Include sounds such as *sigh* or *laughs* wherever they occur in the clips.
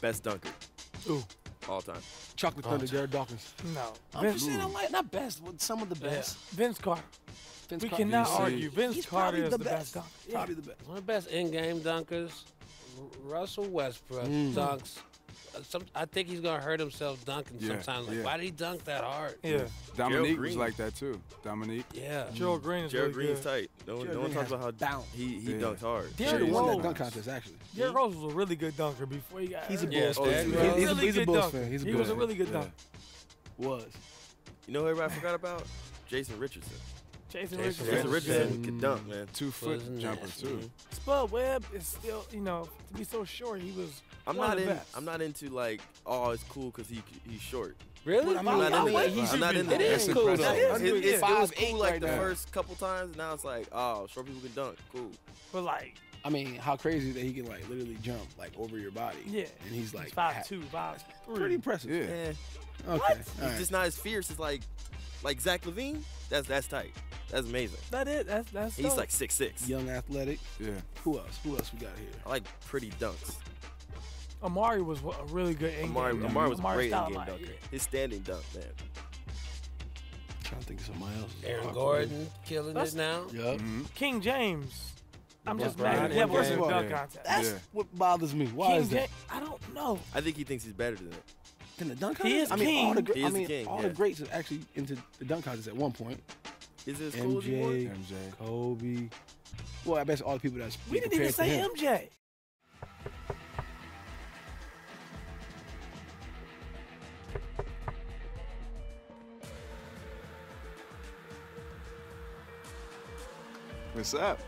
best dunker Ooh, all time. Chocolate Thunder, Jared Dawkins. no. I'm Vince, just saying, I like not best, but some of the yeah. best. Vince Carter. Vince we Carter. cannot Vince- argue. Vince He's Carter is the the best. best dunker. Yeah. Probably the best. One of the best in-game dunkers, R- Russell Westbrook Mm. dunks. Some, I think he's gonna hurt himself dunking Yeah, sometimes. Like, yeah. why did he dunk that hard? Yeah. Dominique was like that too. Dominique. Yeah. Gerald mm-hmm. Green is Jared really Green's good. tight. No, one- no one talks about how bounce. he he Yeah. dunked hard. Derrick Should have won that dunk contest, actually. Derrick Rose was a really good dunker before he got He's a hurt. Yeah, Bulls oh, fan. he's- He's, he's a really he's a good Bulls dunker. fan. He's a He was a really good Yeah. dunker. Was. You know who everybody forgot about? Jason Richardson. Jason, Jason Richardson. Jason Richardson. Richardson could dunk, man. Two foot Wasn't jumper nasty. too. Spud Webb is still, you know, to be so short, he was I'm one not of the in. best. I'm not into like, oh, it's cool because he he's short. Really? But I I'm not I into like- that. he I'm should not be- into it that. is cool, impressive. though. It, it, it, it was cool like right the now. first couple times. Now it's like, oh, short people can dunk. Cool. but like, I mean, how crazy that he can like literally jump like over your body. yeah. And he's like He's five ha- two, five three. Pretty impressive. Yeah. Yeah, Okay. he's all right. just not as fierce as like, like Zach LaVine. That's that's tight. That's amazing. That it. That's that's. He's dope. like six six. Young athletic. Yeah. Who else? Who else we got here? I like pretty dunks. Amar'e was a really good in Amar'e, game. Amar'e was a great style, in-game like, dunker. yeah. His standing dunk, man. i trying to think of somebody else. Aaron Gordon killing That's- it now. Yep. hmm King James. I'm just mad. in Never was dunk contest. That's Yeah. what bothers me. Why King is that? James. I don't know. I think he thinks he's better than it. In the dunk He is I mean, all the, gr- He I is mean, king, all yeah. the greats are actually into the dunk contest at one point. Is it as cool as he was? MJ, MJ. Kobe. Well, I bet all the people that's We didn't even say him. MJ. What's up?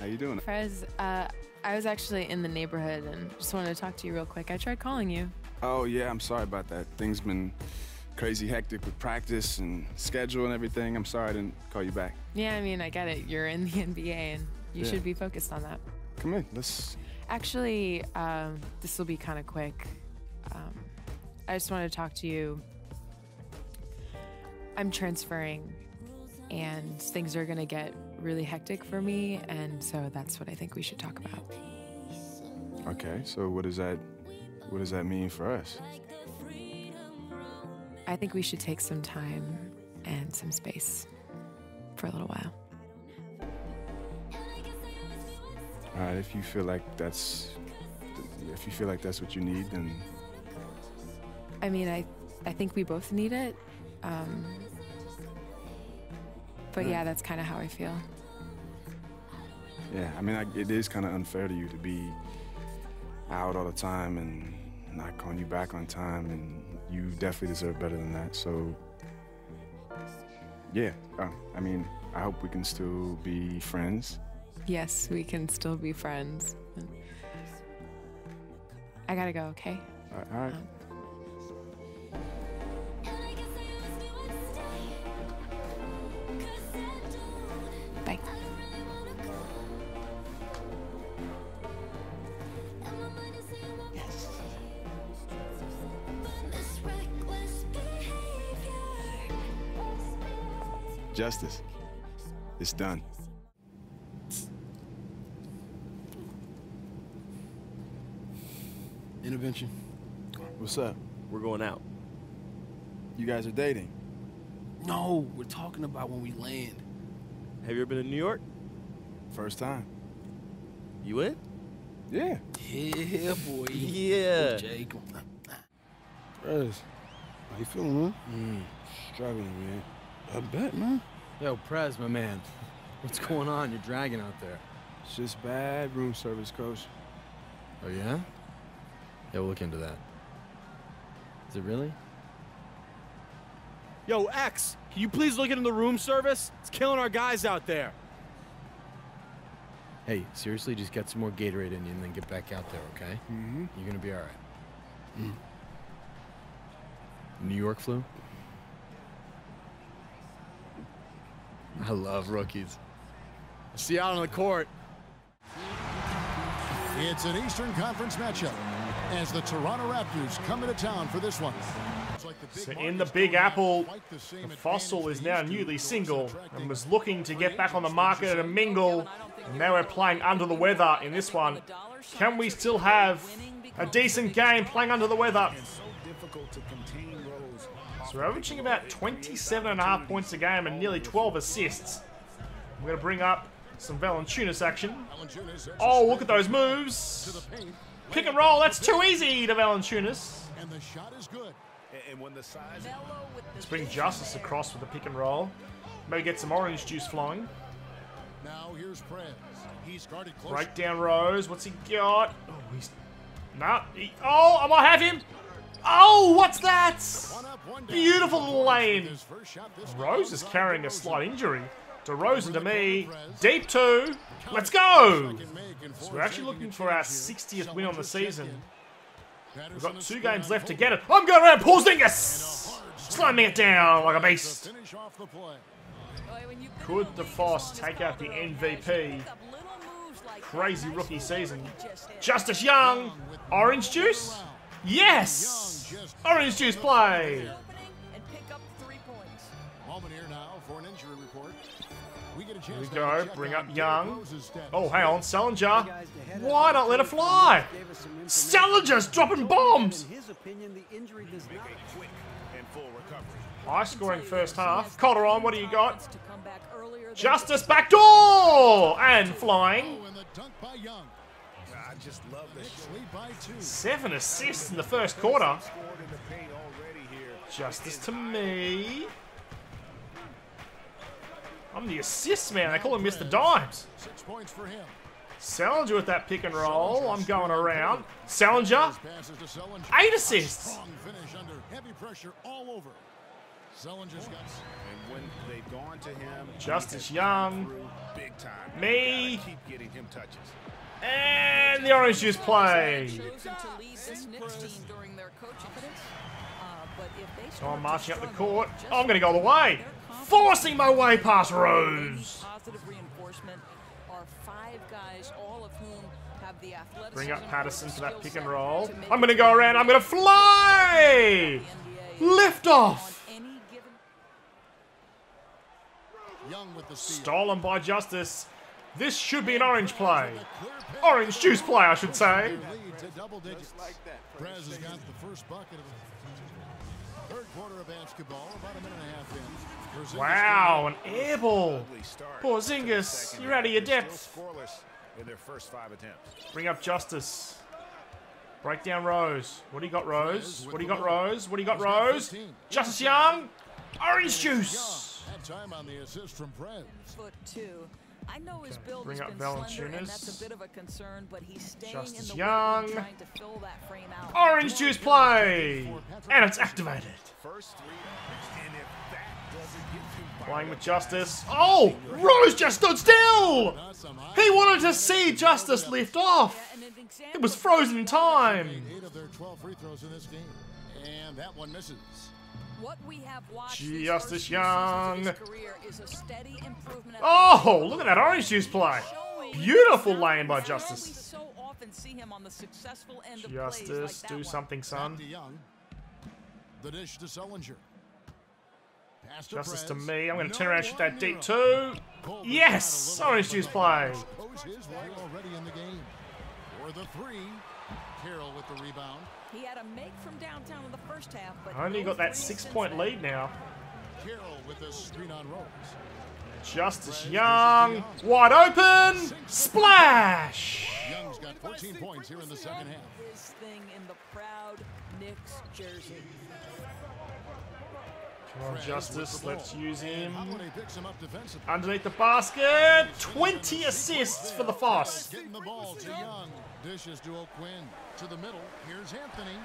How you doing? Prez, uh, I was actually in the neighborhood and just wanted to talk to you real quick. I tried calling you. Oh yeah, I'm sorry about that. Things been crazy hectic with practice and schedule and everything. I'm sorry I didn't call you back. Yeah, I mean, I get it. You're in the *laughs* NBA and you Yeah. should be focused on that. Come in. Let's. Actually, um, this will be kind of quick. Um, I just wanted to talk to you. I'm transferring, and things are going to get really hectic for me, and so that's what I think we should talk about. Okay. So what does that? What does that mean for us? I think we should take some time and some space for a little while. All right. If you feel like that's, if you feel like that's what you need, then I mean, I, I think we both need it. Um, but Yeah. yeah, that's kind of how I feel. yeah. I mean, I, it is kind of unfair to you to be out all the time and not calling you back on time, and you definitely deserve better than that. So. Yeah. Uh, I mean, I hope we can still be friends. Yes, we can still be friends. I gotta go, okay? All right. All right. Um, Justice. It's done. Intervention. What's up? We're going out. You guys are dating? No, we're talking about when we land. Have you ever been to New York? First time? You in? Yeah. Yeah, boy. Yeah. Jay, come on. How you feeling, man? Mm, struggling, man. I bet, man. Yo, Prez, my man. What's going on? You're dragging out there. It's just bad room service, coach. Oh, yeah? Yeah, we'll look into that. Is it really? Yo, X, can you please look into the room service? It's killing our guys out there. Hey, seriously, just get some more Gatorade in you and then get back out there, okay? Mm-hmm. You're gonna be all right. New York flu? I love rookies. See you out on the court. It's an Eastern Conference matchup as the Toronto Raptors come into town for this one. It's like the Big So in the Big Apple, the Fossil is now newly single and was looking to get back on the market and mingle. And now we're playing under the weather in this one. Can we still have a decent game playing under the weather. So difficult to contain Rose. So we're averaging about 27 and a half points a game and nearly 12 assists. We're going to bring up some Valanciunas action. Oh, look at those moves. Pick and roll, that's too easy to Valanciunas. And the shot is good. And when the size Let's bring Justice across with the pick and roll. Maybe get some orange juice flowing. Now here's Prez. He's guarded close. Break down Rose. What's he got? Oh, he's. Nah. He, oh, I might have him. Oh, what's that? One up, one down. Beautiful lane. His first shot this Rose is carrying a slight injury. DeRozan to me. Deep two. Let's go. So we're actually looking for our 60th win on the season. We've got two games left to get it. I'm going around Porzingis. Slamming it down like a beast. Finish off the play. Could the Foss take out the MVP? Crazy rookie season. Justice Young. Orange juice? Yes! Orange juice play. Moment here now for an injury report. We get a chance to go. Bring up Young. Oh, hang on. Sullinger. Why not let it fly? Sullinger's dropping bombs. In his opinion, the injury does not quick and full recovery. High scoring first half. Calderon, what do you got? Justice backdoor! And flying. Oh, I just love the Knicks by two. Seven assists in the first quarter. scored in the paint already here. Justice to me. I'm the assist man. They call him Mr. Dimes. Six points for him. Sullinger with that pick and roll. I'm going around. Sullinger, Passes to Sullinger. eight assists. Strong finish under heavy pressure all over. Sullinger's got And when they've gone to him, Justice Young. come Big time. Me. Keep getting him touches. And the orange juice play. So I'm marching up the court. I'm going to go all the way. Forcing my way past Rose. Bring up Patterson for that pick and roll. I'm going to go around. I'm going to fly. Lift off. Stolen by Justice. This should be an orange play. Orange juice play, I should say. Lead to double digits. Perez has got the first bucket of the third quarter of basketball, about a minute and a half in. Porzingis Wow, an air ball. Ugly start. Porzingis, you're out of your depth. scoreless in their first five attempts. Bring up Justice. Break down Rose. What do you got, Rose? What do you got, Rose? What do you got, Rose? Justice Young. Orange juice. That time on the assist from Prez. foot two. I know his build bring has up been slender, and that's a bit of a concern, but he's staying Justice in the Young. trying to fill that frame out. Orange juice play. And it's activated. First three, and if that doesn't get you fired Playing with Justice. Oh, Rose just stood still. He wanted to see Justice lift off. And an example It was frozen in time. Eight of their 12 free throws in this game. And that one misses. What we have watched Justice first few seasons of his Young. is a steady improvement at Oh, look at that orange juice play. Beautiful lane by Justice. so often see him on the successful end of like Justice, do something, son. Young. The dish to Sullinger. Pass to Justice to me. I'm going to turn around and shoot that deep too. two. Colbert Yes! got a little Orange bit juice of play. Pose his way already in the game. For the three, Carroll with the rebound. He had a make from downtown in the first half, but Only got that six-point lead now. Carroll with the screen on Rose. Justice Young. Wide open. Splash. Young's got 14 points here in the second half. His thing in the proud Knicks jersey. Come on, Justice. Let's use him. How when he picks him up defensively. Underneath the basket. 20 assists for the Foss. Getting the ball to Young. Dishes to O'Quinn. To the middle. Here's Anthony.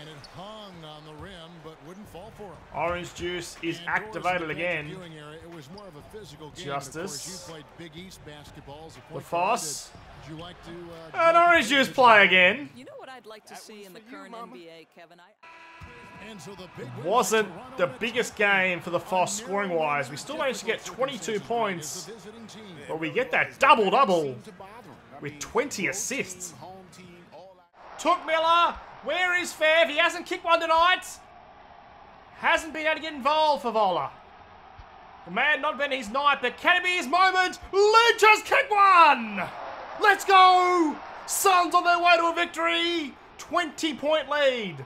And it hung on the rim, but wouldn't fall for him. Orange juice is activated again. viewing area, it was more of a physical game. Justice. Of course, you played Big East basketball as a The point guard. Foss. Did you like to? Uh, An orange juice play again. You know what I'd like to see in the current NBA, Kevin? I, Wasn't the biggest game for the Foss scoring wise. We still managed to get 22 points. But we get that double double with 20 assists. Took Miller. Where is Fev? He hasn't kicked one tonight. Hasn't been able to get involved for Vola. The man not been his night, but can it be his moment? Lynch has kicked one! Let's go! Suns on their way to a victory. 20 point lead.